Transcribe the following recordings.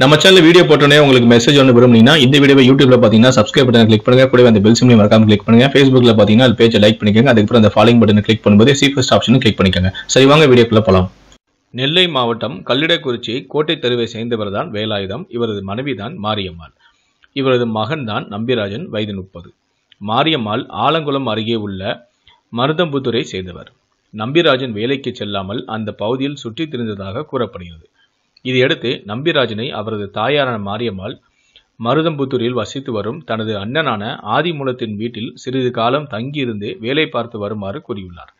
நம்ம channel video போட்டோன்னே உங்களுக்கு மெசேஜ் ஒன்று விரும்புனீங்கன்னா இந்த வீடியோ யூடியூப்ல பார்த்தீங்கன்னா சப்ஸ்கிரைப் பட்டன் கிளிக் பண்ணுங்க. கூட அந்த பெல் சிம்லையும் மறக்காம கிளிக் பண்ணுங்க. ஃபேஸ்புக்ல பார்த்தீங்கன்னா அது பேஜை லைக் பண்ணிக்கோங்க. அதுக்கப்புறம் அந்த ஃபாலோயிங் பட்டனை கிளிக் பண்ணும்போது சி ஃபர்ஸ்ட் ஆப்ஷனும் கிளிக் பண்ணிக்கோங்க. சரி வாங்க வீடியோக்குள்ள போலாம். நெல்லை மாவட்டம் கல்லிடக்குறிச்சி கோட்டை தெருவை சேர்ந்தவர் தான் வேலாயுதம். இவரது மனைவி தான் மாரியம்மாள். இவரது மகன் தான் நம்பிராஜன் வயது முப்பது. மாரியம்மாள் ஆலங்குளம் அருகே உள்ள மருதம்புத்துரை சேர்ந்தவர். நம்பிராஜன் வேலைக்கு செல்லாமல் அந்த பகுதியில் சுற்றித் திரிந்ததாக கூறப்படுகிறது. இதையடுத்து நம்பிராஜனை அவரது தாயாரான மாரியம்மாள் மருதம்புத்தூரில் வசித்து வரும் தனது அண்ணனான ஆதிமூலத்தின் வீட்டில் சிறிது காலம் தங்கியிருந்து வேலை பார்த்து வருமாறு கூறியுள்ளார்.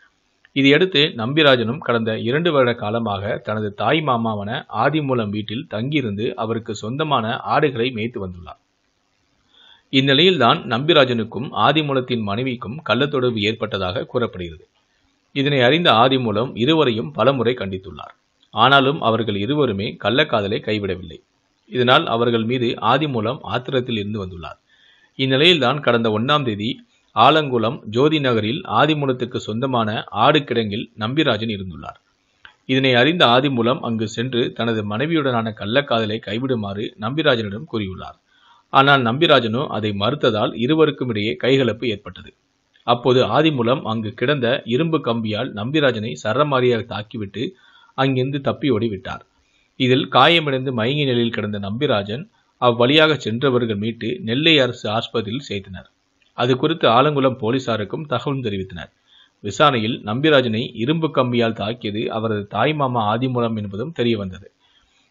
இதையடுத்து நம்பிராஜனும் கடந்த இரண்டு வருட காலமாக தனது தாய் மாமாவான ஆதிமூலம் வீட்டில் தங்கியிருந்து அவருக்கு சொந்தமான ஆடுகளை மேய்த்து வந்துள்ளார். இந்நிலையில்தான் நம்பிராஜனுக்கும் ஆதிமூலத்தின் மனைவிக்கும் கள்ளத்தொடர்பு ஏற்பட்டதாக கூறப்படுகிறது. இதனை அறிந்த ஆதிமூலம் இருவரையும் பலமுறை கண்டித்துள்ளார். ஆனாலும் அவர்கள் இருவருமே கள்ளக்காதலை கைவிடவில்லை. இதனால் அவர்கள் மீது ஆதிமூலம் ஆத்திரத்தில் இருந்து வந்துள்ளார். இந்நிலையில்தான் கடந்த ஒன்றாம் தேதி ஆலங்குளம் ஜோதி நகரில் ஆதிமூலத்துக்கு சொந்தமான ஆடு கிடங்கில் நம்பிராஜன் இருந்துள்ளார். இதனை அறிந்த ஆதிமூலம் அங்கு சென்று தனது மனைவியுடனான கள்ளக்காதலை கைவிடுமாறு நம்பிராஜனிடம் கூறியுள்ளார். ஆனால் நம்பிராஜனோ அதை மறுத்ததால் இருவருக்கும் இடையே கைகலப்பு ஏற்பட்டது. அப்போது ஆதிமூலம் அங்கு கிடந்த இரும்பு கம்பியால் நம்பிராஜனை சரமாரியாக தாக்கிவிட்டு அங்கிருந்து தப்பி ஓடிவிட்டார். இதில் காயமடைந்து மயங்கி நிலையில் கிடந்த நம்பிராஜன் அவ்வழியாக சென்றவர்கள் மீட்டு நெல்லை அரசு ஆஸ்பத்திரியில் சேர்த்தனர். அது குறித்து ஆலங்குளம் போலீசாருக்கும் தகவல் தெரிவித்தனர். விசாரணையில் நம்பிராஜனை இரும்பு கம்பியால் தாக்கியது அவரது தாய்மாமா ஆதிமூலம் என்பதும் தெரியவந்தது.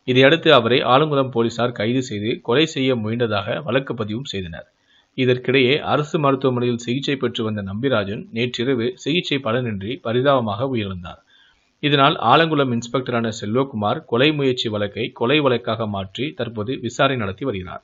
இதையடுத்து அவரை ஆலங்குளம் போலீசார் கைது செய்து கொலை செய்ய முயன்றதாக வழக்கு பதிவும் செய்தனர். இதற்கிடையே அரசு மருத்துவமனையில் சிகிச்சை பெற்று வந்த நம்பிராஜன் நேற்றிரவு சிகிச்சை பலனின்றி பரிதாபமாக உயிரிழந்தார். இதனால் ஆலங்குளம் இன்ஸ்பெக்டரான செல்வகுமார் கொலை முயற்சி வழக்கை கொலை வழக்காக மாற்றி தற்போது விசாரணை நடத்தி வருகிறார்.